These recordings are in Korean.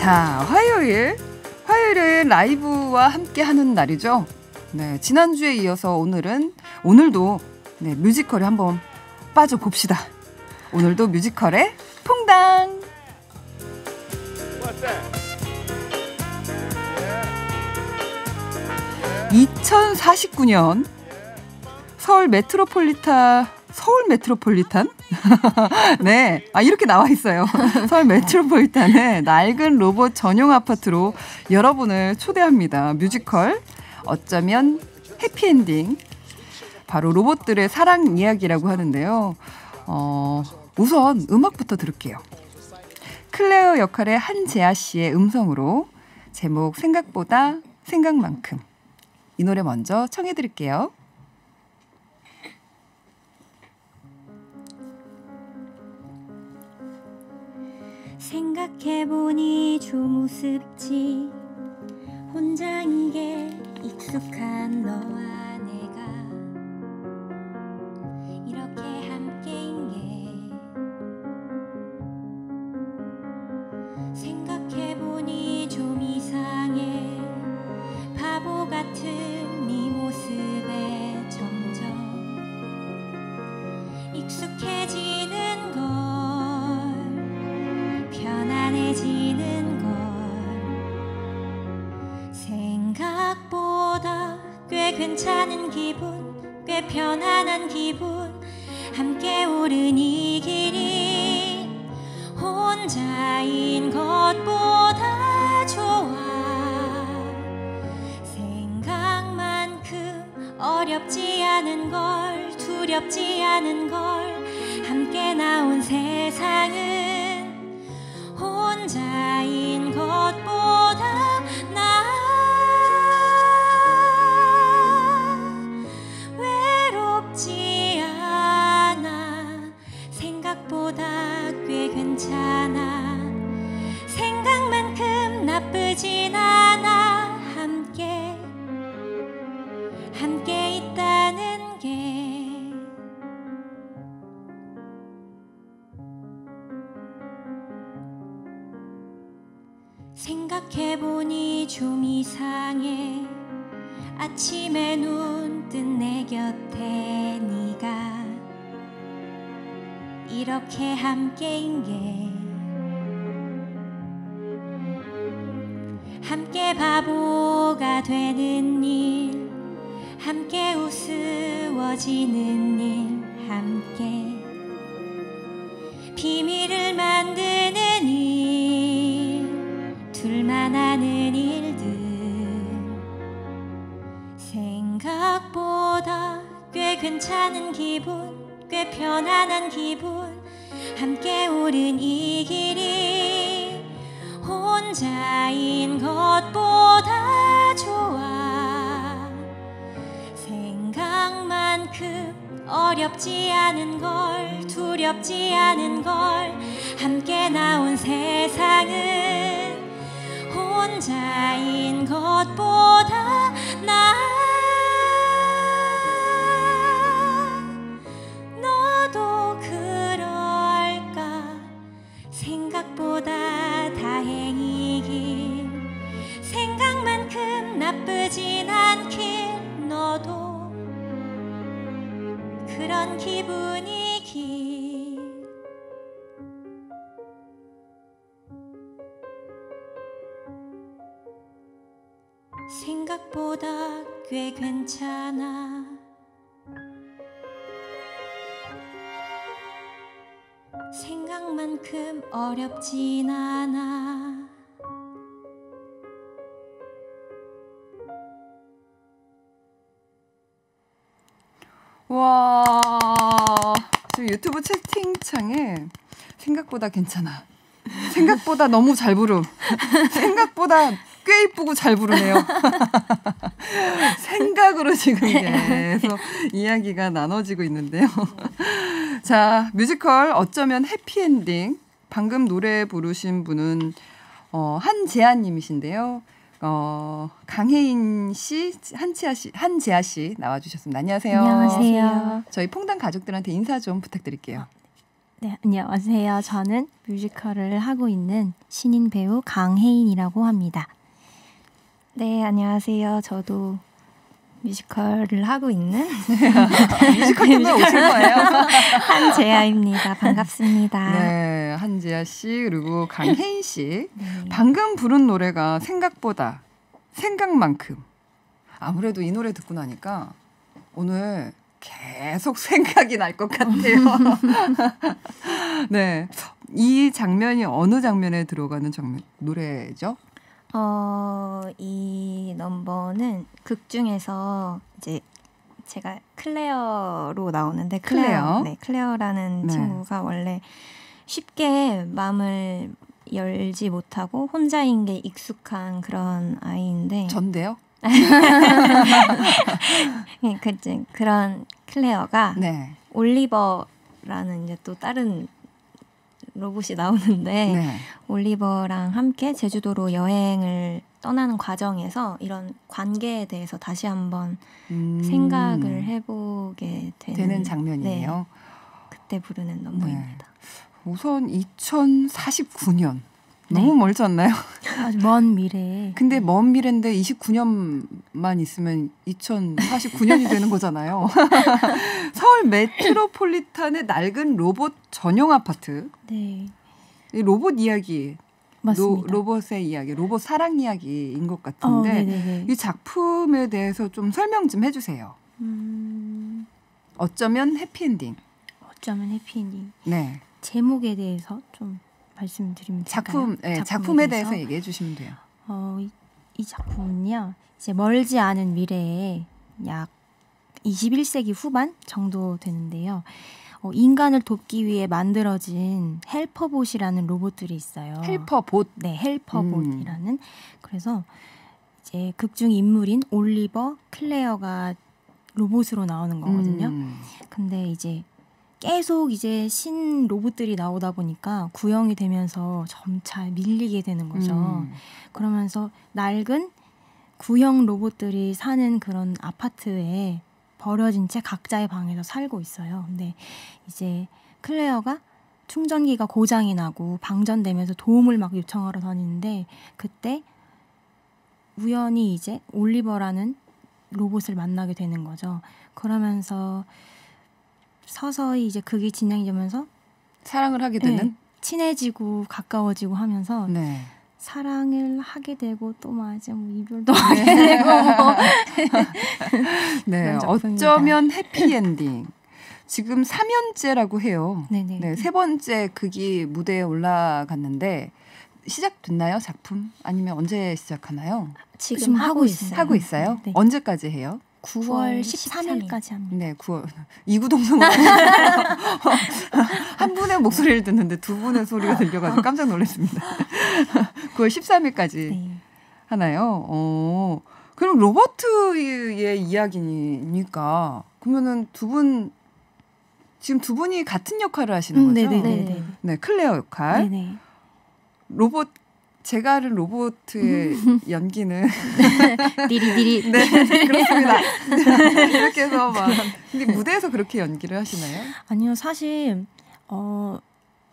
자, 화요일. 화요일은 라이브와 함께 하는 날이죠. 네, 지난주에 이어서 오늘은, 오늘도 네, 뮤지컬에 한번 빠져 봅시다. 오늘도 뮤지컬의 퐁당! 2049년 서울 메트로폴리타 서울 메트로폴리탄? 네. 아, 이렇게 나와 있어요. 서울 메트로폴리탄의 낡은 로봇 전용 아파트로 여러분을 초대합니다. 뮤지컬. 어쩌면 해피엔딩. 바로 로봇들의 사랑 이야기라고 하는데요. 어, 우선 음악부터 들을게요. 클레어 역할의 한재아 씨의 음성으로 제목 생각보다 생각만큼. 이 노래 먼저 청해 드릴게요. 생각해보니 좀 우습지. 혼자인 게 익숙한 너와 두렵지 않은 걸 함께 나온 세상은 생각해보니 좀 이상해. 아침에 눈 뜬 내 곁에 네가 이렇게 함께인 게 함께 바보가 되는 일 함께 우스워지는 괜찮은 기분 꽤 편안한 기분. 함께 오른 이 길이 혼자인 것보다 좋아. 생각만큼 어렵지 않은 걸 두렵지 않은 걸. 함께 나온 세상은 혼자인 것보다 생각만큼 어렵진 않아 와, 지금 유튜브 채팅창에 생각보다 괜찮아. 생각보다 너무 잘 부름. 생각보다 꽤 이쁘고 잘 부르네요. 생각으로 지금 계속 이야기가 나눠지고 있는데요. 자, 뮤지컬 어쩌면 해피엔딩. 방금 노래 부르신 분은 어, 한재한 님이신데요. 어, 강혜인 씨, 한치아 씨, 한재아 씨 나와주셨습니다. 안녕하세요. 안녕하세요. 저희 퐁당 가족들한테 인사 좀 부탁드릴게요. 네, 안녕하세요. 저는 뮤지컬을 하고 있는 신인 배우 강혜인이라고 합니다. 네, 안녕하세요. 저도 뮤지컬을 하고 있는 뮤지컬 때문에 오신 거예요? 한재아입니다. 반갑습니다. 네, 한지아 씨 그리고 강혜인 씨. 네. 방금 부른 노래가 생각보다 생각만큼 아무래도 이 노래 듣고 나니까 오늘 계속 생각이 날 것 같아요. 네. 이 장면이 어느 장면에 들어가는 장면 노래죠? 어, 이 넘버는 극 중에서 이제 제가 클레어로 나오는데 클레어, 클레어. 네, 클레어라는 네. 친구가 원래 쉽게 마음을 열지 못하고 혼자인 게 익숙한 그런 아이인데 전데요? 네, 그치, 그런 클레어가 네. 올리버라는 이제 또 다른 로봇이 나오는데 네. 올리버랑 함께 제주도로 여행을 떠나는 과정에서 이런 관계에 대해서 다시 한번 음, 생각을 해보게 되는, 되는 장면이에요. 네, 그때 부르는 넘버입니다. 우선 2049년 네. 너무 멀지 않나요? 아주 먼 미래에 근데 먼 미래인데 29년만 있으면 2049년이 되는 거잖아요. 서울 메트로폴리탄의 낡은 로봇 전용 아파트. 네, 이 로봇 이야기, 맞습니다. 로, 로봇의 이야기, 로봇 사랑 이야기인 것 어, 같은데 네네네. 이 작품에 대해서 좀 설명 좀 해주세요. 음, 어쩌면 해피엔딩. 어쩌면 해피엔딩 네, 제목에 대해서 좀 말씀드리면 작품? 네, 작품에 대해서 얘기해 주시면 돼요. 어, 이, 이 작품은요. 이제 멀지 않은 미래에 약 21세기 후반 정도 되는데요. 어, 인간을 돕기 위해 만들어진 helper bot이라는 로봇들이 있어요. 헬퍼 봇. 네, 헬퍼봇이라는. 그래서 이제 극중 인물인 올리버 클레어가 로봇으로 나오는 거거든요. 음, 근데 이제 계속 이제 신 로봇들이 나오다 보니까 구형이 되면서 점차 밀리게 되는 거죠. 음. 그러면서 낡은 구형 로봇들이 사는 그런 아파트에 버려진 채 각자의 방에서 살고 있어요. 근데 이제 클레어가 충전기가 고장이 나고 방전되면서 도움을 막 요청하러 다니는데 그때 우연히 이제 올리버라는 로봇을 만나게 되는 거죠. 그러면서 서서히 이제 극이 진행이 되면서 사랑을 하게 되는. 네. 친해지고 가까워지고 하면서 네. 사랑을 하게 되고 또 맞아 뭐 이별도 하게 되고 뭐 네, 그런 작품입니다. 어쩌면 해피엔딩. 지금 3연째라고 해요. 네네 네, 세 번째 극이 무대에 올라갔는데 시작됐나요, 작품? 아니면 언제 시작하나요? 지금, 지금 하고 하고 있어요. 하고 있어요? 네. 언제까지 해요? 9월 13일. 13일까지 합니다. 네, 9월 이구동성으로 한 분의 목소리를 듣는데 두 분의 소리가 들려가지고 깜짝 놀랐습니다. 9월 13일까지 네. 하나요? 어. 그럼 로버트의 이야기니까 그러면은 두 분 지금 두 분이 같은 역할을 하시는 음, 거죠? 네네네. 네, 클레어 역할. 네네. 로봇 제가 하는 로봇의 연기는 디리디리. 네 그렇습니다. 이렇게 해서 막 근데 무대에서 그렇게 연기를 하시나요? 아니요, 사실 어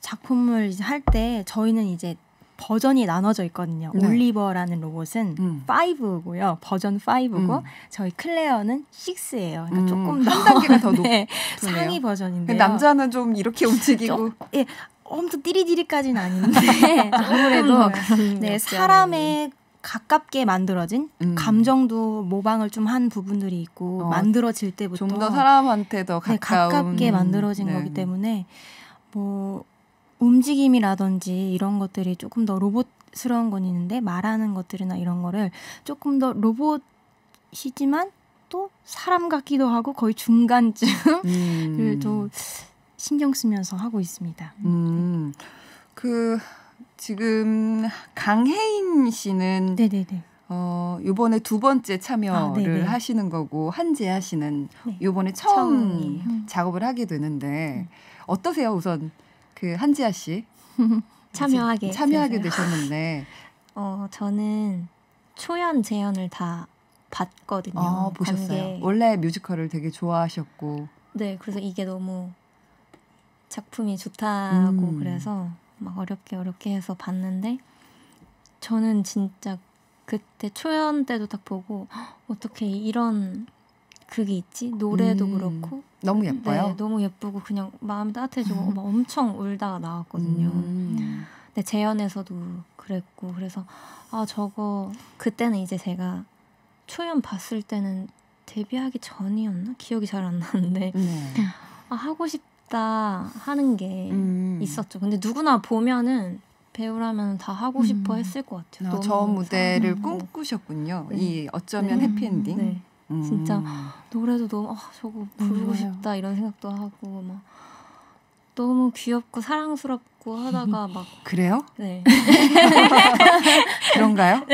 작품을 할 때 저희는 이제 버전이 나눠져 있거든요. 네. 올리버라는 로봇은 음. 5고요. 버전 5고 음. 저희 클레어는 6예요. 그러니까 음, 조금 더 한 단계가 더 네, 높네요. 상위 버전인데요. 남자는 좀 이렇게 움직이고 예, 엄청 띠리디리까지는 아닌데 아무래도 음, 네, 사람에 가깝게 만들어진 음. 감정도 모방을 좀 한 부분들이 있고 어, 만들어질 때부터 좀 더 사람한테 더 네, 가까운 가깝게 만들어진 네. 거기 때문에 뭐 움직임이라든지 이런 것들이 조금 더 로봇스러운 건 있는데 말하는 것들이나 이런 거를 조금 더 로봇이지만 또 사람 같기도 하고 거의 중간쯤을 음. 또 신경 쓰면서 하고 있습니다. 음. 그 지금 강혜인 씨는 네네네. 어 요번에 두 번째 참여를 아. 하시는 거고 한재하 씨는 네. 요번에 처음 처음이에요. 음. 작업을 하게 되는데 어떠세요? 우선 그 한재하 씨 참여하게 참여하게. 되셨는데 어, 저는 초연 재연을 다 봤거든요. 아, 보셨어요. 관계. 원래 뮤지컬을 되게 좋아하셨고 네, 그래서 이게 너무 작품이 좋다고 음. 그래서 막 어렵게 어렵게 해서 봤는데 저는 진짜 그때 초연 때도 딱 보고 "헉, 어떻게 이런 극이 있지 노래도 음. 그렇고 너무 예뻐요. 네, 너무 예쁘고 그냥 마음 따뜻해지고 음. 막 엄청 울다가 나왔거든요. 음. 근데 재연에서도 그랬고 그래서 아 저거 그때는 이제 제가 초연 봤을 때는 데뷔하기 전이었나 기억이 잘 안 나는데 네. 아 하고 싶 다 하는 게 음. 있었죠. 근데 누구나 보면은 배우라면 다 하고 싶어 음. 했을 것 같아요. 아, 저 무대를. 꿈꾸셨군요. 네. 이 어쩌면 네. 해피엔딩. 네. 음. 진짜 노래도 너무 아 저거 부르고. 싶다 이런 생각도 하고 막 너무 귀엽고 사랑스럽 고 하다가 막 그래요? 네. 그런가요?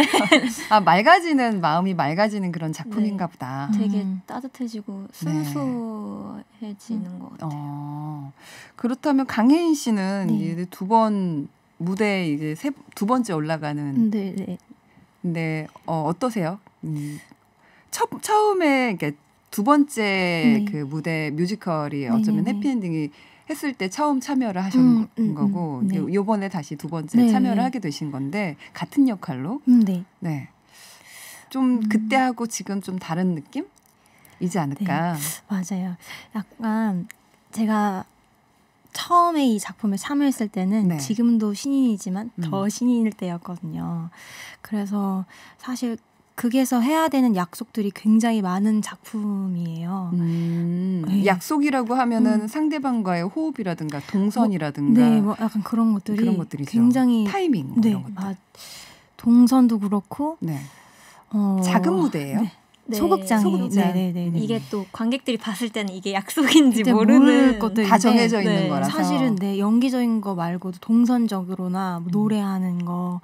아 맑아지는 마음이 맑아지는 그런 작품인가 보다. 되게 음. 따뜻해지고 네. 순수해지는 것 같아요. 어 그렇다면 강혜인 씨는 네. 이제 두번 무대 이제 세, 두 번째 올라가는 네, 네. 근데 어, 어떠세요? 음, 첫 처음에 이렇게 두 번째 네. 그 무대 뮤지컬이 어쩌면 네, 네, 네. 해피엔딩이 했을 때 처음 참여를 하신 음, 음, 거고 음, 네. 요번에 다시 두 번째 네, 참여를 네. 하게 되신 건데 같은 역할로 음, 네. 네. 좀 음. 그때하고 지금 좀 다른 느낌이지 않을까. 맞아요. 약간 제가 처음에 이 작품을 참여했을 때는 네. 지금도 신인이지만 음. 더 신인일 때였거든요. 그래서 사실 극에서 해야 되는 약속들이 굉장히 많은 작품이에요. 음, 네. 약속이라고 하면은 음. 상대방과의 호흡이라든가 동선이라든가 네, 뭐 약간 그런 것들이 그런 것들이죠. 굉장히 타이밍 뭐 네, 이런 것들. 아, 동선도 그렇고 네. 어, 작은 무대예요. 네. 네. 소극장이 소극장. 네네네. 이게 또 관객들이 봤을 때는 이게 약속인지 모르는 것들인데 다 정해져 있는 네. 거라서 사실은 네 연기적인 거 말고도 동선적으로나 뭐 음. 노래하는 거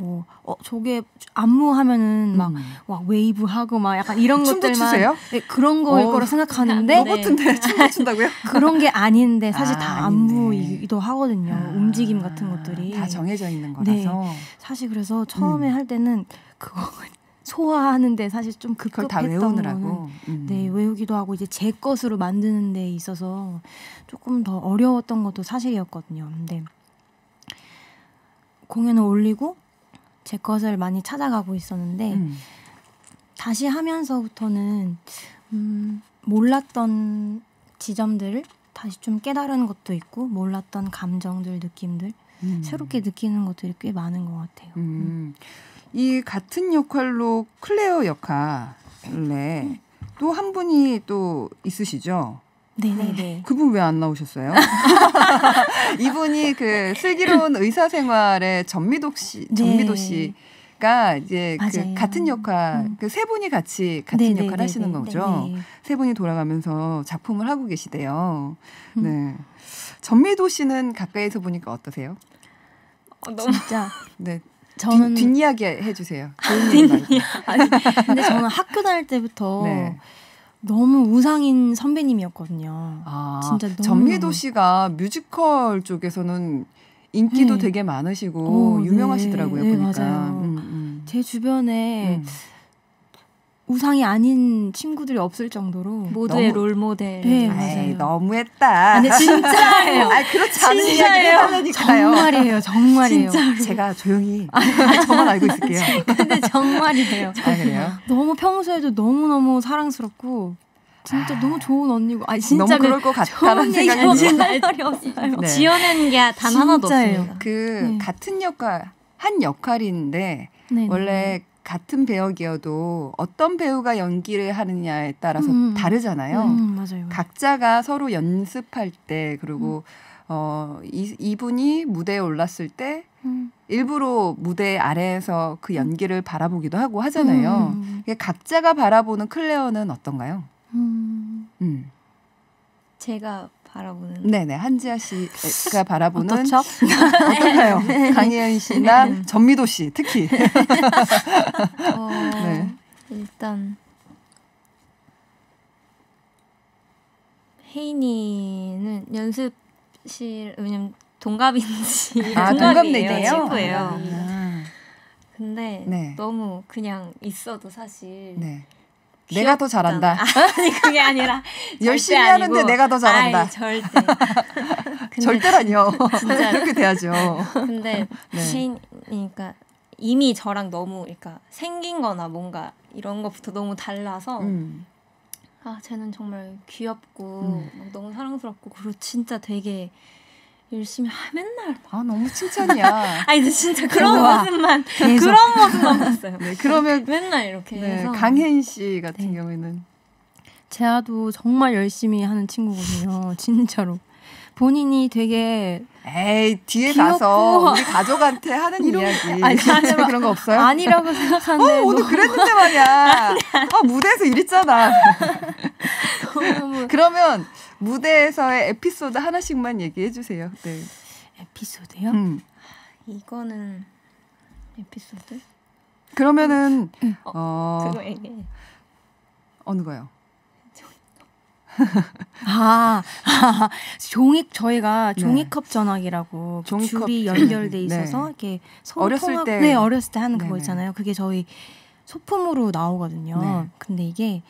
뭐 어 저게 안무하면은 막 음. 막 웨이브 하고 막 약간 이런 것들만 추세요? 네, 그런 거일 어, 거라 생각하는데 네. 로봇인데 춤을 춘다고요? 그런 게 아닌데 사실 아, 다. 안무이기도 하거든요. 아, 움직임 같은 것들이 다 정해져 있는 네. 거라서 사실 그래서 처음에 음. 할 때는 그거 소화하는데 사실 좀 급급했던 거는. 음. 네, 외우기도 하고 이제 제 것으로 만드는 데 있어서 조금 더 어려웠던 것도 사실이었거든요. 근데 공연을 올리고 제 것을 많이 찾아가고 있었는데 음. 다시 하면서부터는 음, 몰랐던 지점들을 다시 좀 깨달은 것도 있고 몰랐던 감정들, 느낌들 음. 새롭게 느끼는 것들이 꽤 많은 것 같아요. 음. 이 같은 역할로 클레어 역할에 또 한 분이 또 있으시죠? 네네네. 그분 왜 안 나오셨어요? 이분이 그 슬기로운 의사생활의 전미도 씨, 네. 전미도 씨 가 이제 그 맞아요. 같은 역할, 음. 그세 분이 같이 같은 네네네네. 역할 하시는 거죠. 네. 세 분이 돌아가면서 작품을 하고 계시대요. 음. 네. 전미도 씨는 가까이서 보니까 어떠세요? 어, 너무 진짜 네. 저는 뒷, 뒷이야기 해주세요. 얘기 말고. 근데 저는 학교 다닐 때부터 네. 너무 우상인 선배님이었거든요. 아, 진짜 너무 전미도 씨가 뮤지컬 쪽에서는 인기도 네. 되게 많으시고 어, 유명하시더라고요. 네, 네, 보니까. 맞아요. 음, 음. 제 주변에 음. 우상이 아닌 친구들이 없을 정도로 모두의 너무- 롤 모델. 네, 맞아요. 너무했다. 아, 근데 진짜예요. 아, 그렇지 않은 이야기를 진짜예요. 하려니까요. 정말이에요. 정말이에요. 제가 조용히 저만 알고 있을게요. 근데 정말이에요. 아 그래요? 너무 평소에도 너무 너무 사랑스럽고 진짜 너무 좋은 언니고 아 진짜 너무 그 그럴 것 같다는 생각이. 말이 없어요. 네. 지어낸 게 단 하나도. 없습니다. 그 네. 같은 역할 한 역할인데 네, 원래 같은 배역이어도 어떤 배우가 연기를 하느냐에 따라서 음. 다르잖아요. 음, 맞아요. 각자가 서로 연습할 때 그리고 어 이, 이분이 무대에 올랐을 때 음. 일부러 무대 아래에서 그 연기를 바라보기도 하고 하잖아요. 음, 각자가 바라보는 클레어는 어떤가요? 음. 음. 제가 바라보는 네네 한지아 씨가 바라보는 어떻죠? 어떤가요? 강예은 씨나 전미도 씨 특히 어, 네. 일단 혜인이는 연습실 왜냐면 동갑인지 아 동갑이에요, 동갑내기예요. 친구예요. 아, 근데 네. 너무 그냥 있어도 사실 네. 내가 더 잘한다. 아니 그게 아니라 열심히 하는데 아니고. 내가 더 잘한다. 아이, 절대 근데 절대라니요. 진짜 그렇게 돼야죠. 근데 네. 체인이니까 이미 저랑 너무 그러니까 생긴거나 뭔가 이런 것부터 너무 달라서 음. 아 쟤는 정말 귀엽고 음. 막 너무 사랑스럽고 그리고 진짜 되게 열심히 하 맨날 막아 너무 칭찬이야. 아니 근데 진짜 그런. 모습만 계속. 그런 모습만 봤어요. 네, 그러면 맨날 이렇게 네, 해서 강혜인 씨 같은 네. 경우에는 제아도 정말 열심히 하는 친구거든요. 진짜로. 본인이 되게 에이 뒤에 귀엽고. 가서 우리 가족한테 하는 이야기. 아니, 그런 거 없어요? 아니라고 어, 생각하는데 오늘 그랬는데 말이야. 아, 무대에서 이랬잖아. 너무 그러면 무대에서의 에피소드 하나씩만 얘기해 주세요. 네. 에피소드요? 음. 이거는 에피소드 그러면은 어 그거 얘기해. 어느 거요? 아, 종이 저희가 네. 종이컵 전화기라고 그 종이컵. 줄이 연결돼 네. 있어서 이렇게 서로 어렸을 통화- 때. 네 어렸을 때 하는 그거 네네. 있잖아요. 그게 저희 소품으로 나오거든요. 네. 근데 이게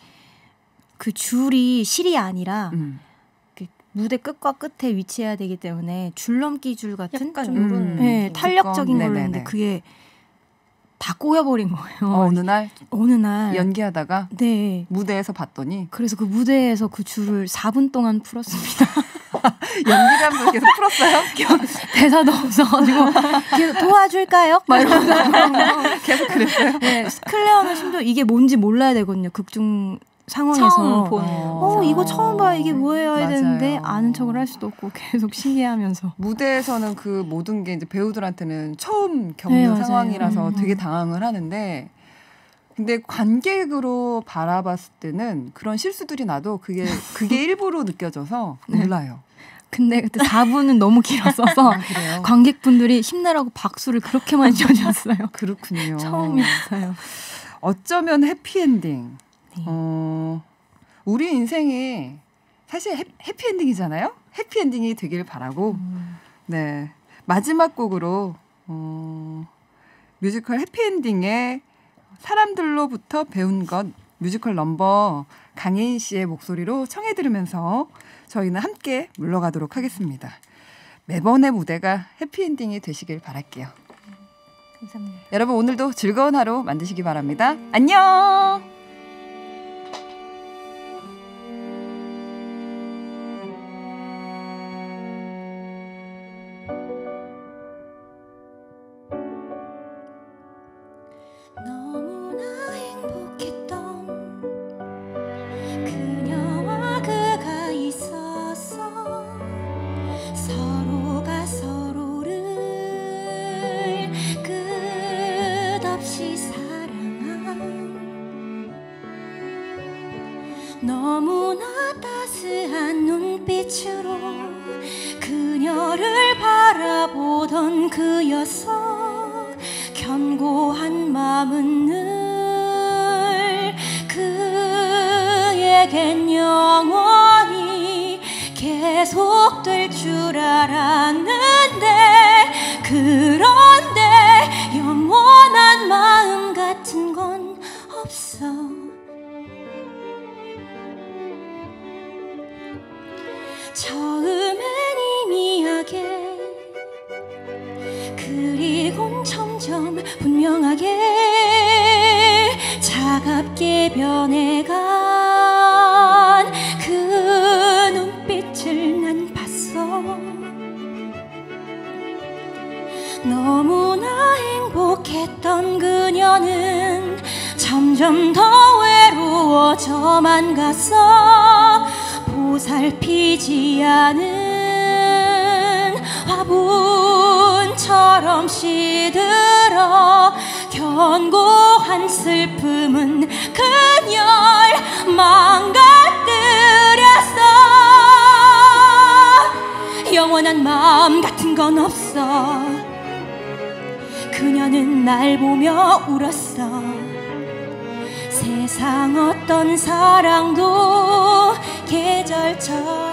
그 줄이 실이 아니라 음. 그 무대 끝과 끝에 위치해야 되기 때문에 줄넘기 줄 같은 약간 좀 음. 네. 탄력적인 걸로 네네네. 했는데 그게 다 꼬여버린 거예요. 어, 어느 날 어느 날 연기하다가 네. 무대에서 봤더니 그래서 그 무대에서 그 줄을 4분 동안 풀었습니다. 하면서 계속 풀었어요. 대사도 없어가지고 계속 도와줄까요? 막 이러면서 계속 그랬어요. 네, 클레어는 심지어 이게 뭔지 몰라야 되거든요. 극중 상황에서 보는 어 거죠. 이거 처음 봐요. 이게 뭐예요? 해야. 되는데 아는 척을 할 수도 없고 계속 신기하면서 무대에서는 그 모든 게 이제 배우들한테는 처음 네, 겪는 맞아요. 상황이라서 음. 되게 당황을 하는데 근데 관객으로 바라봤을 때는 그런 실수들이 나도 그게 그게 일부러 느껴져서 네. 몰라요. 근데 그때 4분은 너무 길었어서 아? 관객분들이 힘내라고 박수를 그렇게 많이 쳐주셨어요. 그렇군요. 처음이었어요. 어쩌면 해피엔딩. 네. 어, 우리 인생이 사실 해, 해피 엔딩이잖아요. 해피 엔딩이 되길 바라고 음. 네 마지막 곡으로 어, 뮤지컬 해피 엔딩의 사람들로부터 배운 것 뮤지컬 넘버 강혜인 씨의 목소리로 청해 들으면서 저희는 함께 물러가도록 하겠습니다. 매번의 무대가 해피엔딩이 되시길 바랄게요. 감사합니다. 여러분 오늘도 즐거운 하루 만드시기 바랍니다. 안녕. 그여서 견고한 마음은 늘 그에겐 영원히 계속될 줄 알았는데 그런데 영원한 마음 같은 건 없어. 처음 분명하게 차갑게 변해간 그 눈빛을 난 봤어. 너무나 행복했던 그녀는 점점 더 외로워져만 갔어. 보살피지 않은 화분처럼 시 들어 견고한 슬픔은 그녀를 망가뜨렸어. 영원한 마음 같은 건 없어. 그녀는 날 보며 울었어. 세상 어떤 사랑도 계절처럼